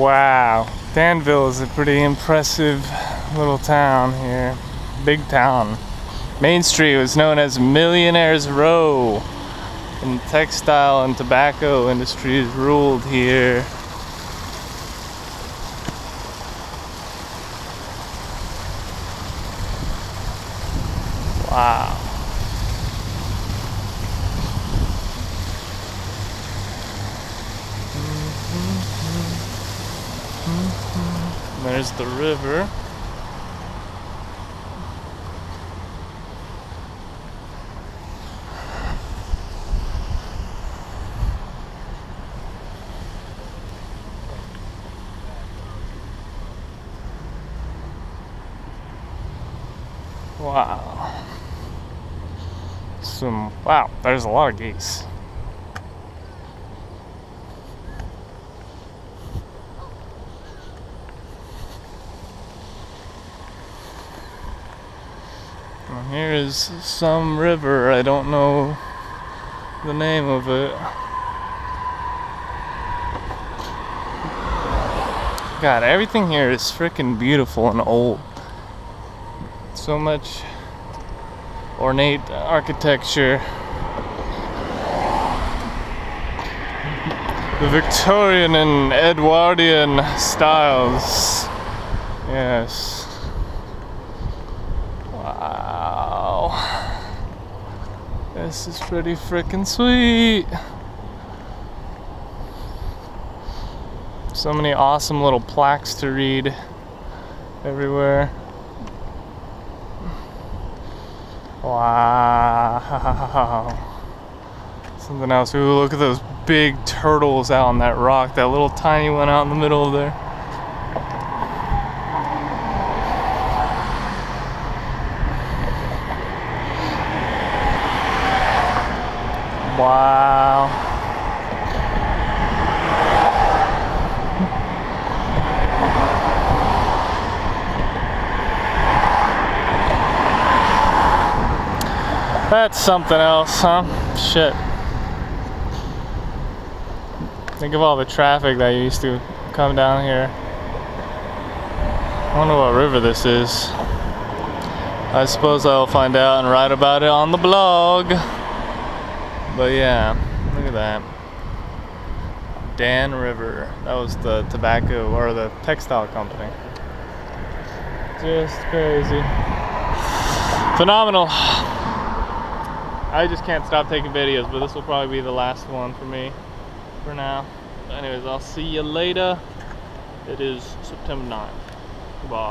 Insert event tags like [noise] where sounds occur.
Wow, Danville is a pretty impressive little town here. Big town. Main Street was known as Millionaires Row. And textile and tobacco industries ruled here. Wow. Mm-hmm. There's the river. Wow. Some, wow, there's a lot of geese. Here is some river, I don't know the name of it. God, everything here is freaking beautiful and old. So much ornate architecture. The Victorian and Edwardian styles. Yes. Wow. This is pretty freaking sweet. So many awesome little plaques to read everywhere. Wow. [laughs] Something else. Ooh, look at those big turtles out on that rock. That little tiny one out in the middle of there. Wow. That's something else, huh? Shit. Think of all the traffic that used to come down here. I wonder what river this is. I suppose I'll find out and write about it on the blog. But yeah, look at that. Dan River. That was the tobacco or the textile company. Just crazy. Phenomenal. I just can't stop taking videos, but this will probably be the last one for me for now. Anyways, I'll see you later. It is September 9th. Bye.